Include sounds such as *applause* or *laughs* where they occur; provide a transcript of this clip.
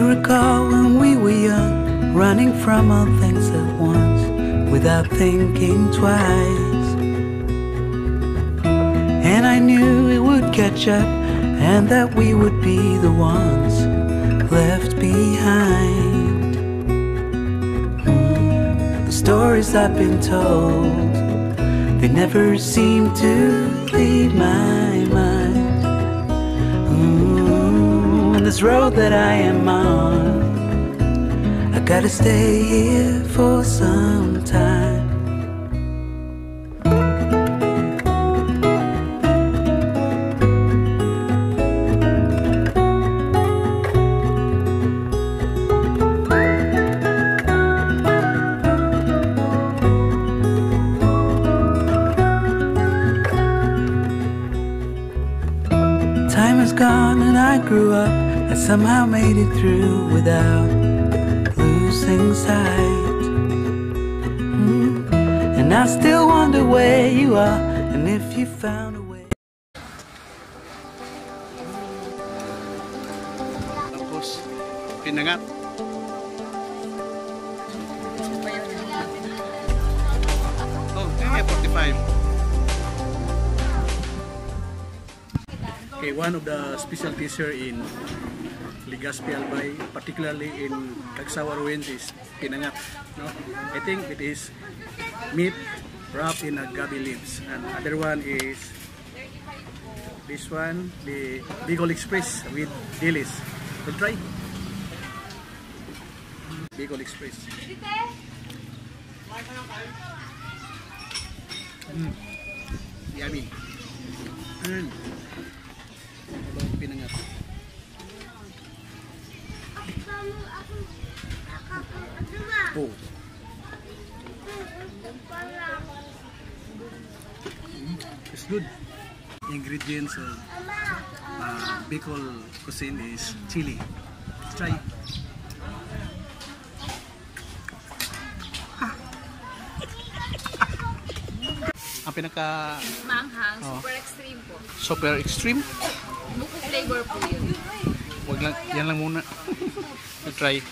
recall when we were young, running from all things at once without thinking twice? And I knew it would catch up and that we would be the ones left behind. Mm, The stories I've been told, they never seem to leave my mind. Road that I am on, I gotta stay here for some time. Time has gone and I grew up. I somehow made it through without losing sight. Mm. And I still wonder where you are and if you found a way. Tapos, pinangat. Oh, okay, 45. Okay, one of the specialties here in Legazpi Albay, particularly in Cagsawa Ruins is pinangat. No? I think it is meat wrapped in agabi leaves. And other one is this one, the Bicol Express with dilis. We'll try. Bicol Express. Mm. Yummy. Mm. Oh. It's good. Ingredients of uh, Bicol cuisine is chili. Let's try. Ang pinaka Manghang, Oh. super extreme po. super extreme. Buko flavor po yun. Wag lang, yan lang muna. *laughs* Try.